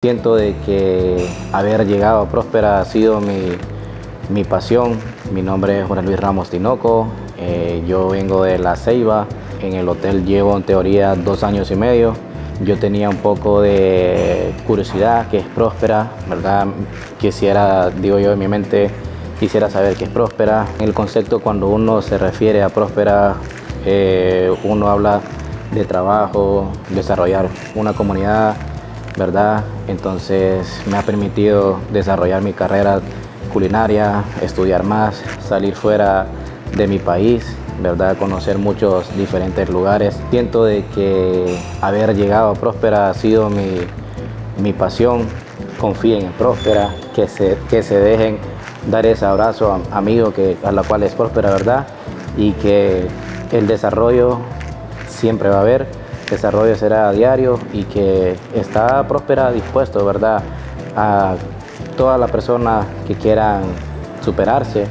Siento de que haber llegado a Próspera ha sido mi, pasión. Mi nombre es Juan Luis Ramos Tinoco. Eh, yo vengo de La Ceiba. En el hotel llevo en teoría dos años y medio. Yo tenía un poco de curiosidad que es Próspera, ¿verdad? Quisiera, digo yo en mi mente, quisiera saber qué es Próspera. El concepto cuando uno se refiere a Próspera, eh, uno habla de trabajo, desarrollar una comunidad, ¿verdad? Entonces me ha permitido desarrollar mi carrera culinaria, estudiar más, salir fuera de mi país, ¿verdad? Conocer muchos diferentes lugares. Siento de que haber llegado a Próspera ha sido mi, pasión. Confíen en Próspera, que se, que se dejen dar ese abrazo amigo que, a la cual es Próspera, ¿verdad? Y que el desarrollo siempre va a haber desarrollo será a diario y que está próspera dispuesto, ¿verdad? A todas las personas que quieran superarse.